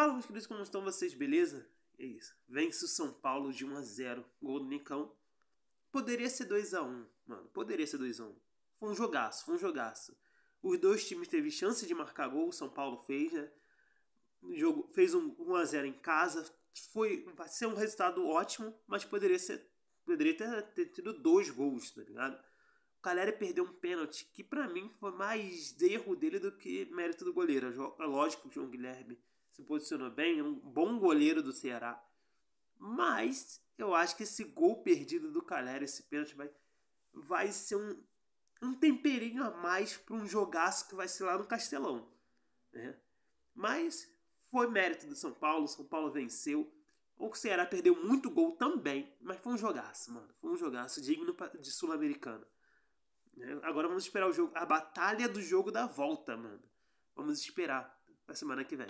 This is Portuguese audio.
Fala, meus queridos, como estão vocês, beleza? É isso. Vence o São Paulo de 1 a 0 Gol do Nicão. Poderia ser 2 a 1 mano. Poderia ser 2 a 1 Foi um jogaço, foi um jogaço. Os dois times teve chance de marcar gol, o São Paulo fez, né? Jogo fez um 1 a 0 em casa. Foi, ser um resultado ótimo, mas poderia ser poderia ter, ter tido dois gols, tá ligado? O Caleri perdeu um pênalti que para mim foi mais erro dele do que mérito do goleiro. É lógico que o João Guilherme se posicionou bem, é um bom goleiro do Ceará. Mas eu acho que esse gol perdido do Caleri, esse pênalti, vai, vai ser um, um temperinho a mais para um jogaço que vai ser lá no Castelão. Né? Mas foi mérito do São Paulo, São Paulo venceu. O Ceará perdeu muito gol também, mas foi um jogaço, mano. Foi um jogaço digno de Sul-Americana. Né? Agora vamos esperar o jogo, a batalha do jogo da volta, mano. Vamos esperar a semana que vem.